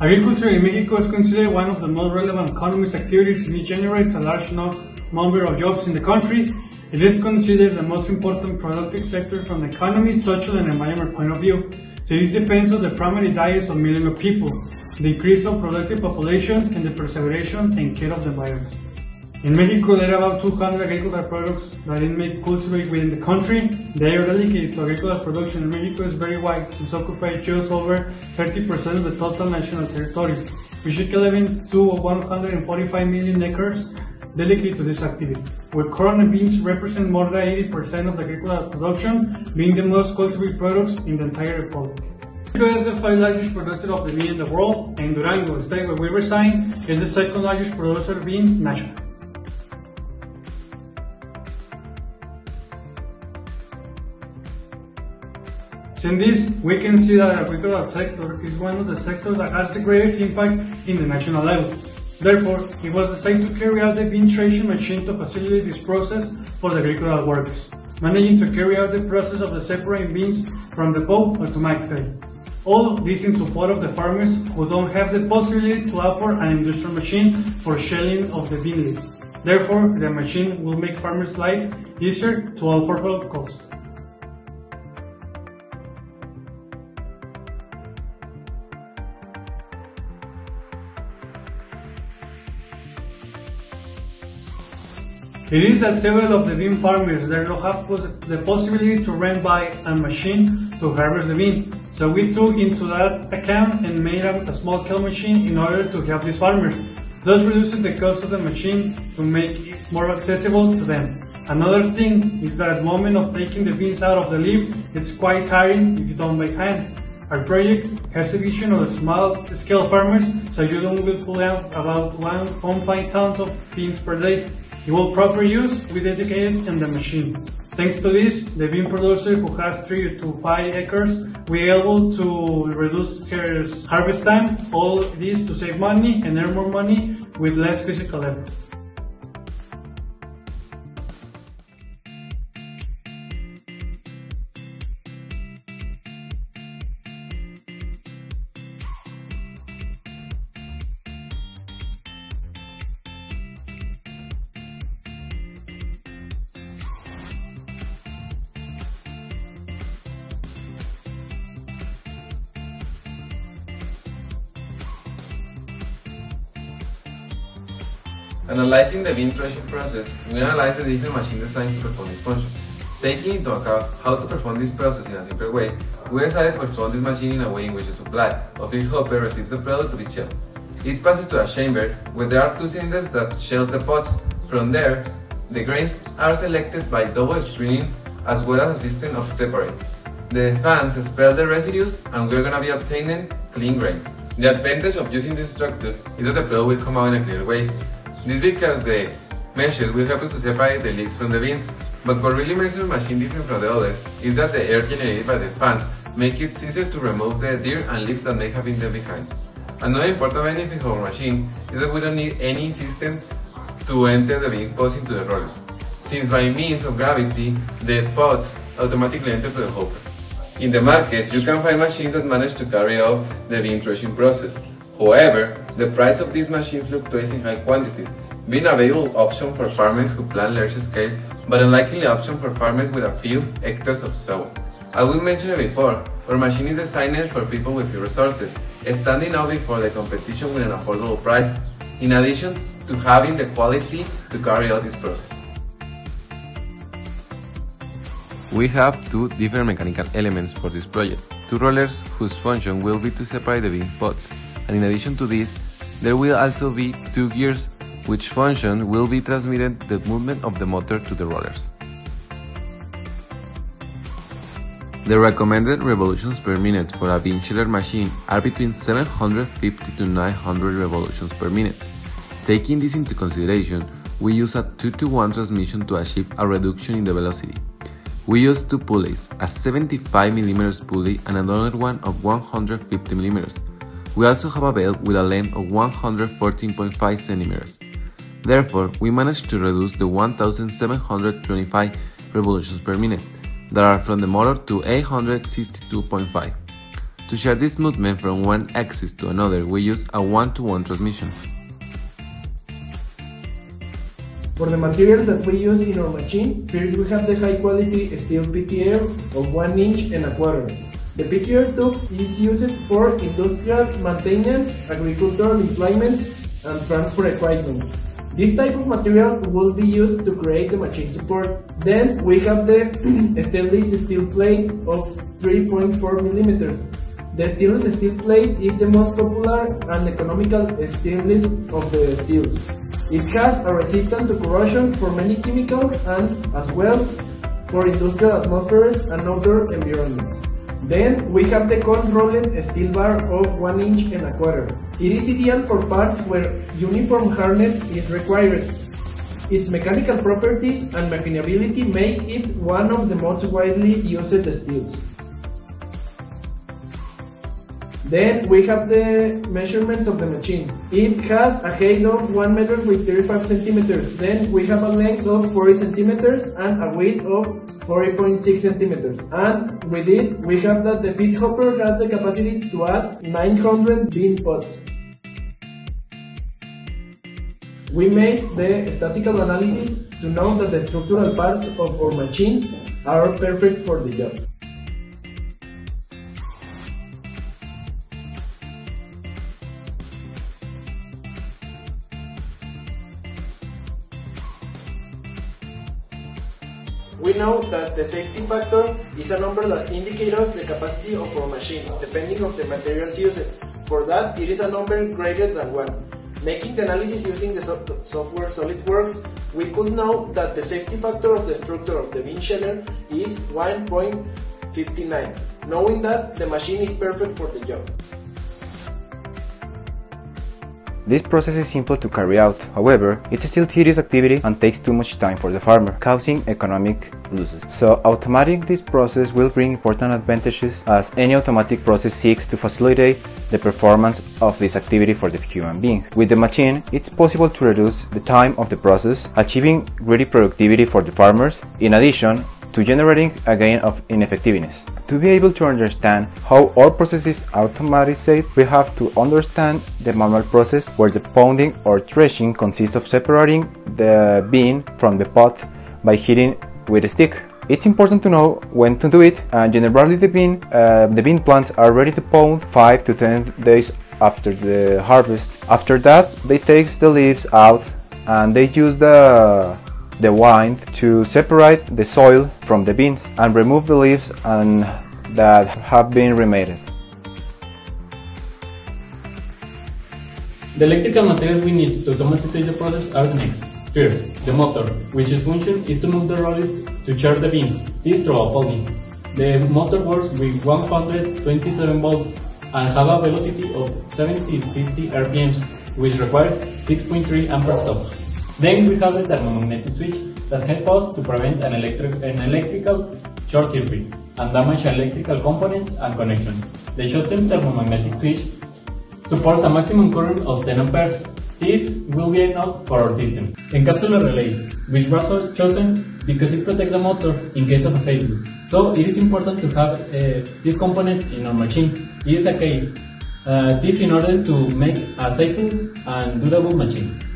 Agriculture in Mexico is considered one of the most relevant economic activities and it generates a large number of jobs in the country. It is considered the most important productive sector from the economy, social and environmental point of view. So it depends on the primary diets of millions of people, the increase of productive population, and the preservation and care of the environment. In Mexico, there are about 200 agricultural products that it may cultivate within the country. The area dedicated to agricultural production in Mexico is very wide, since occupies just over 30% of the total national territory, which equivalent to 145 million acres dedicated to this activity, where corn and beans represent more than 80% of the agricultural production, being the most cultivated products in the entire republic. Mexico is the fifth largest producer of the bean in the world, and Durango, the state where we reside, is the second largest producer of bean nationally. Since this, we can see that the agricultural sector is one of the sectors that has the greatest impact in the national level. Therefore, it was decided to carry out the bean threshing machine to facilitate this process for the agricultural workers, managing to carry out the process of the separating beans from the pod automatically. All this in support of the farmers who don't have the possibility to afford an industrial machine for shelling of the bean leaf. Therefore, the machine will make farmers' life easier to affordable cost. It is that several of the bean farmers don't have the possibility to rent by a machine to harvest the bean. So we took into that account and made a small scale machine in order to help these farmers, thus reducing the cost of the machine to make it more accessible to them. Another thing is that at the moment of taking the beans out of the leaf, it's quite tiring if you don't by hand. Our project has a vision of small scale farmers, so you don't will pull out about 1.5 tons of beans per day. It will proper use we dedicated and the machine. Thanks to this, the bean producer who has 3 to 5 acres will be able to reduce his harvest time, all this to save money and earn more money with less physical effort. Analyzing the bean threshing process, we analyze the different machine designs to perform this function. Taking into account how to perform this process in a simple way, we decided to perform this machine in a way in which the supply of each hopper receives the product to be shelled. It passes to a chamber where there are two cylinders that shells the pods. From there, the grains are selected by double screening as well as a system of separate. The fans expel the residues and we're gonna be obtaining clean grains. The advantage of using this structure is that the product will come out in a clear way, this because the meshes will help us to separate the leaves from the beans, but what really makes our machine different from the others is that the air generated by the fans make it easier to remove the dirt and leaves that may have been left behind. Another important benefit of our machine is that we don't need any system to enter the bean pods into the rollers, since by means of gravity, the pods automatically enter to the hopper. In the market, you can find machines that manage to carry out the bean threshing process, However, the price of this machine fluctuates in high quantities, being a valuable option for farmers who plan large scales, but unlikely option for farmers with a few hectares of soil. As we mentioned before, our machine is designed for people with few resources, standing out before the competition with an affordable price, in addition to having the quality to carry out this process. We have two different mechanical elements for this project. Two rollers whose function will be to separate the bean pods, and in addition to this, there will also be two gears which function will be transmitted the movement of the motor to the rollers. The recommended revolutions per minute for a bean sheller machine are between 750 to 900 revolutions per minute. Taking this into consideration, we use a 2 to 1 transmission to achieve a reduction in the velocity. We use two pulleys, a 75mm pulley and another one of 150mm. We also have a belt with a length of 114.5 cm. Therefore, we managed to reduce the 1725 revolutions per minute that are from the motor to 862.5. To share this movement from one axis to another, we use a one-to-one -one transmission. For the materials that we use in our machine, first we have the high quality steel PTR of 1 inch and a quarter. The PTR tube is used for industrial maintenance, agricultural employments, and transport equipment. This type of material will be used to create the machine support. Then we have the stainless steel plate of 3.4 millimeters. The stainless steel plate is the most popular and economical stainless of the steels. It has a resistance to corrosion for many chemicals and as well for industrial atmospheres and outdoor environments. Then we have the cold-rolled steel bar of 1 inch and a quarter. It is ideal for parts where uniform hardness is required. Its mechanical properties and machinability make it one of the most widely used steels. Then we have the measurements of the machine. It has a height of 1 meter with 35 centimeters. Then we have a length of 40 centimeters and a width of 40.6 centimeters. And with it, we have that the feed hopper has the capacity to add 900 bean pods. We made the statistical analysis to know that the structural parts of our machine are perfect for the job. We know that the safety factor is a number that indicates the capacity of our machine, depending on the materials used. For that, it is a number greater than 1. Making the analysis using the so software SolidWorks, we could know that the safety factor of the structure of the bean sheller is 1.59, knowing that the machine is perfect for the job. This process is simple to carry out, however, it's still tedious activity and takes too much time for the farmer, causing economic losses. So automating this process will bring important advantages as any automatic process seeks to facilitate the performance of this activity for the human being. With the machine, it's possible to reduce the time of the process, achieving greater productivity for the farmers. In addition, to generating a gain of ineffectiveness. To be able to understand how all processes automatized, we have to understand the manual process where the pounding or threshing consists of separating the bean from the pod by hitting with a stick. It's important to know when to do it and generally the bean, uh, the bean plants are ready to pound 5 to 10 days after the harvest. After that they take the leaves out and they use the the wind to separate the soil from the beans and remove the leaves and that have been remated. The electrical materials we need to automatize the process are the next. First, the motor, which function is to move the rollers to charge the beans. This through a pulley. The motor works with 127 volts and have a velocity of 1750 RPMs, which requires 6.3 amperes stop. Then we have the thermomagnetic switch that helps us to prevent an, electric, an electrical short circuit and damage electrical components and connections. The chosen thermomagnetic switch supports a maximum current of 10 amperes. This will be enough for our system. Encapsular relay, which was chosen because it protects the motor in case of a failure. So it is important to have uh, this component in our machine. It is a key. Uh, this in order to make a safe and durable machine.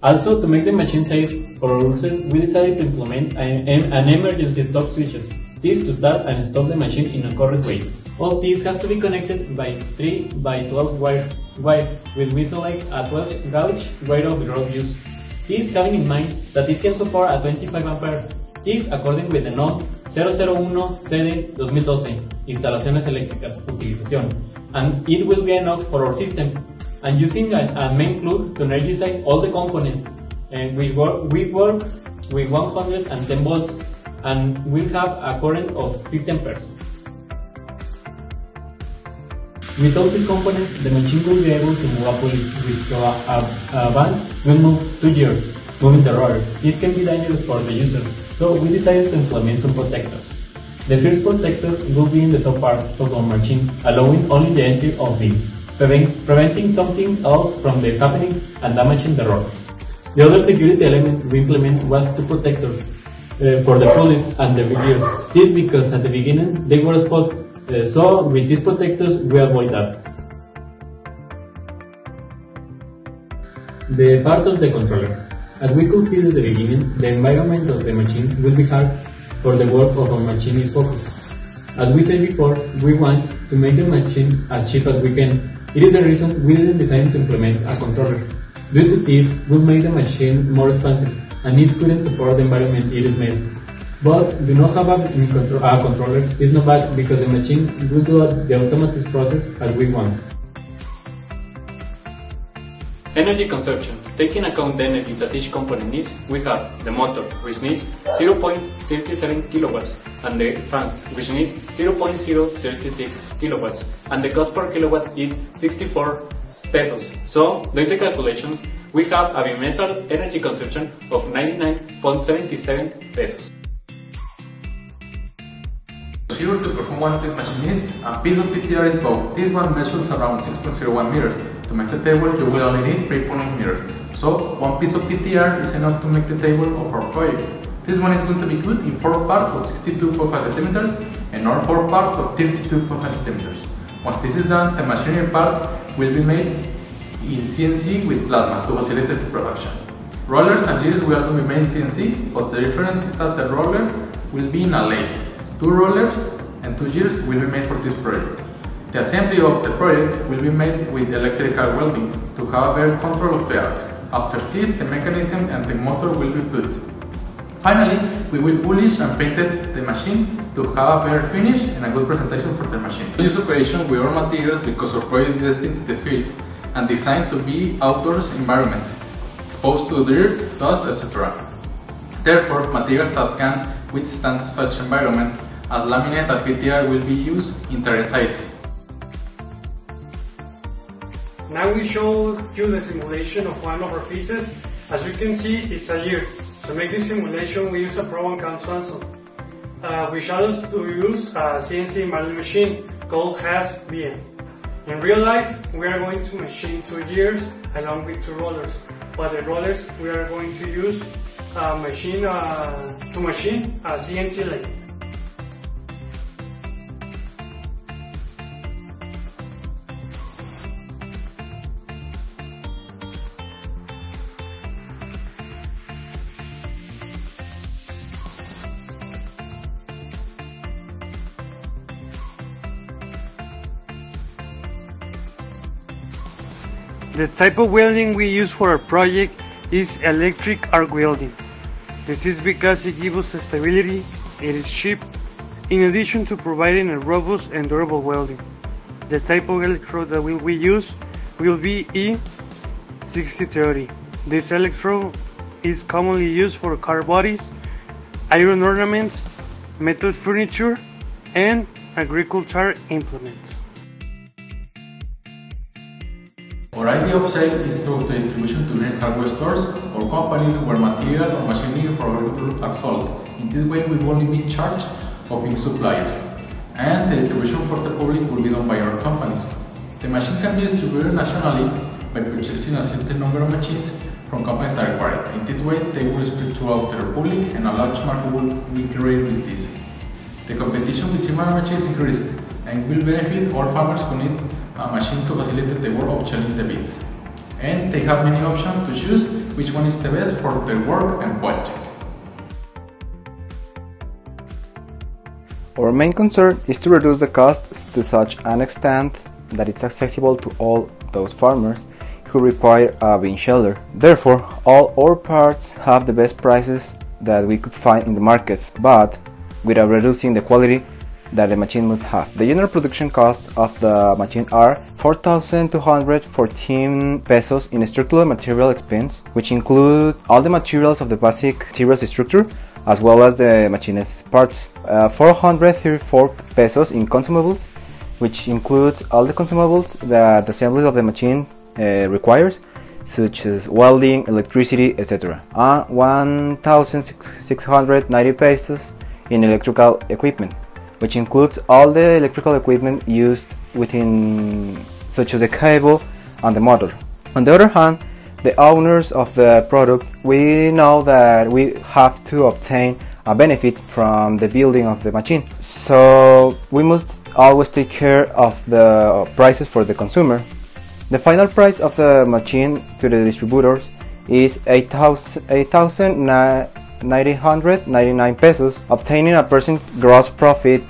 Also, to make the machine safe for our users, we decided to implement an, an emergency stop switches. This to start and stop the machine in a correct way. All this has to be connected by 3 by 12 wire, wire with we select a 12 gauge wire of drop use. This having in mind that it can support a 25 amperes. This according with the NOM 001 CD 2012 Instalaciones eléctricas utilización and it will be enough for our system and using a, a main plug to energize all the components and we work, we work with 110 volts and we have a current of 15 amperes. Without these components, the machine will be able to move pulley, which a, a, a band will move 2 years, moving the rollers. This can be dangerous for the users, so we decided to implement some protectors. The first protector will be in the top part of our machine, allowing only the entry of beans preventing something else from the happening and damaging the rollers. The other security element we implemented was two protectors uh, for the pulleys and the gears. This because at the beginning they were exposed Uh, so with these protectors, we avoid that. The part of the controller. As we could see at the beginning, the environment of the machine will be hard for the work of a machine is focused. As we said before, we want to make the machine as cheap as we can. It is the reason we didn't decide to implement a controller. Due to this, we made the machine more expensive and it couldn't support the environment it is made. But do not have a, a controller is not bad because the machine will do the automatic process as we want. Energy consumption. Taking account the energy that each component needs, we have the motor, which needs 0.37 kilowatts, and the fans, which need 0.036 kilowatts, and the cost per kilowatt is 64 pesos. So, doing the calculations, we have a bimestral energy consumption of 99.77 pesos. Here to perform one of these machines, a piece of PTR is bought. This one measures around 6.01 meters. To make the table, you will only need 3.8 meters. So, one piece of PTR is enough to make the table of our project. This one is going to be good in 4 parts of 62.5 centimeters and all 4 parts of 32.5 centimeters. Once this is done, the machinery part will be made in CNC with plasma to facilitate the production. Rollers and gears will also be made in CNC, but the difference is that the roller will be in a lathe. Two rollers and two gears will be made for this project. The assembly of the project will be made with electrical welding to have a better control of the art. After this, the mechanism and the motor will be put. Finally, we will polish and paint the machine to have a better finish and a good presentation for the machine. We use operation with our materials because our project is destined to the field and designed to be outdoors environments, exposed to dirt, dust, etc. Therefore, materials that can withstand such environment as laminate and PTR will be used in intertight. Now we show you the simulation of one of our pieces. As you can see, it's a year. To make this simulation, we use a Pro and Count Swanson. Uh, we chose to use a CNC milling machine called Haas. In real life, we are going to machine two gears along with two rollers. But the rollers, we are going to use a machine uh, to machine a CNC lathe. The type of welding we use for our project is electric arc welding. This is because it gives us stability, it is cheap, in addition to providing a robust and durable welding. The type of electrode that we use will be E6030. This electrode is commonly used for car bodies, iron ornaments, metal furniture, and agriculture implements. Our idea of sale is through the distribution to green hardware stores or companies where material or machinery for agriculture are sold. In this way, we will only be charged of being suppliers. And the distribution for the public will be done by our companies. The machine can be distributed nationally by purchasing a certain number of machines from companies that require it. In this way, they will spread throughout the republic and a large market will be created with this. The competition with similar machines increased and will benefit all farmers who need a machine to facilitate the work of selling the beans. And they have many options to choose which one is the best for their work and budget. Our main concern is to reduce the costs to such an extent that it's accessible to all those farmers who require a bean sheller. Therefore, all our parts have the best prices that we could find in the market, but without reducing the quality that the machine would have. The general production cost of the machine are 4,214 pesos in structural material expense, which include all the materials of the basic materials structure as well as the machine parts. Uh, 434 pesos in consumables, which includes all the consumables that the assembly of the machine uh, requires, such as welding, electricity, etc. And 1,690 pesos in electrical equipment which includes all the electrical equipment used within, such as the cable and the motor. On the other hand, the owners of the product, we know that we have to obtain a benefit from the building of the machine. So we must always take care of the prices for the consumer. The final price of the machine to the distributors is 8,999 pesos, obtaining a percent gross profit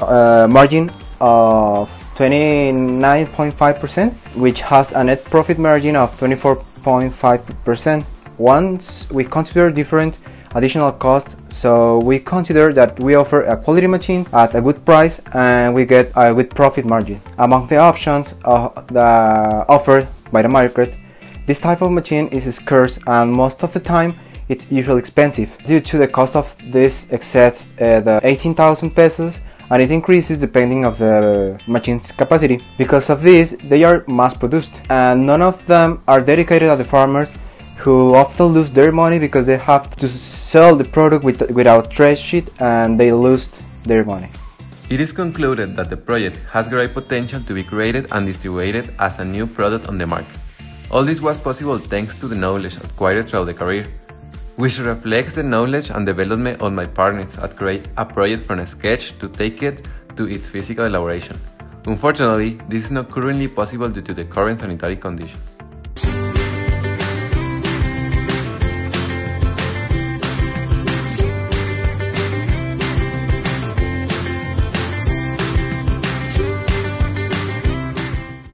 uh, margin of 29.5%, which has a net profit margin of 24.5%. Once we consider different additional costs, so we consider that we offer a quality machine at a good price and we get a good profit margin. Among the options uh, offered by the market, this type of machine is scarce and most of the time it's usually expensive. Due to the cost of this exceeds uh, the 18,000 pesos and it increases depending of the machine's capacity. Because of this, they are mass produced and none of them are dedicated at the farmers who often lose their money because they have to sell the product with, without trash sheet and they lose their money. It is concluded that the project has great potential to be created and distributed as a new product on the market. All this was possible thanks to the knowledge acquired throughout the career, which reflects the knowledge and development of my partners at create a project from a sketch to take it to its physical elaboration. Unfortunately, this is not currently possible due to the current sanitary conditions.